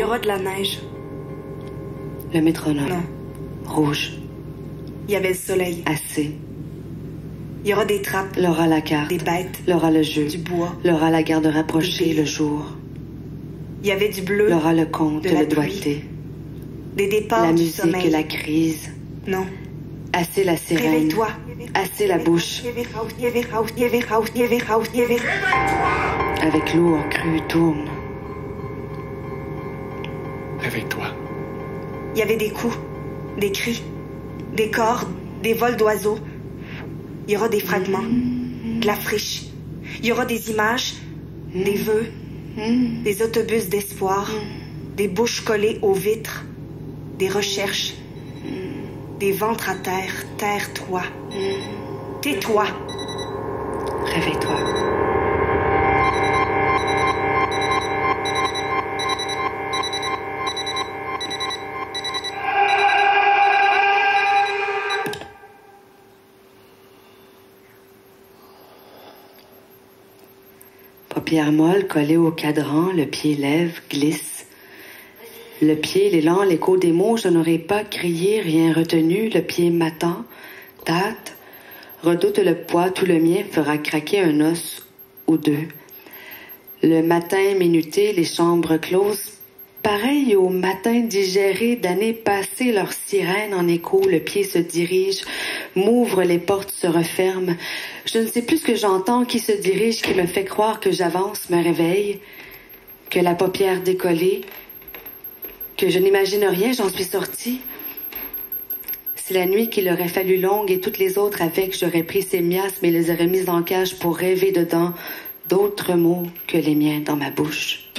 y aura de la neige. Le métronome. Non. Rouge. Il y avait le soleil. Assez. Il y aura des trappes, Laura la carte. des bêtes, Laura le jeu. du bois. Laura la garde rapprochée le jour. Il y avait du bleu, Laura le la le doigté. des départs La du musique, sommeil. la crise. Non. Assez la sirène. Réveille-toi. Assez la bouche. Avec l'eau en crue tourne. Réveille-toi. Il y avait des coups, des cris, des cordes, des vols d'oiseaux. Il y aura des fragments, de la friche. Il y aura des images, des vœux, des autobus d'espoir, des bouches collées aux vitres, des recherches, des ventres à terre. Terre-toi. Tais-toi. Réveille-toi. Paupières molles collées au cadran, le pied lève, glisse. Le pied, l'élan, l'écho des mots, je n'aurais pas crié, rien retenu, le pied m'attend, tâte, redoute le poids, tout le mien fera craquer un os ou deux. Le matin minuté, les chambres closes, pareil au matin digéré d'années passées, leur sirène en écho, le pied se dirige, m'ouvre, les portes se referment. Je ne sais plus ce que j'entends qui se dirige, qui me fait croire que j'avance, me réveille, que la paupière décollée, que je n'imagine rien, j'en suis sortie. C'est la nuit qu'il aurait fallu longue et toutes les autres avec, j'aurais pris ces miasmes et les aurais mises en cage pour rêver dedans d'autres mots que les miens dans ma bouche.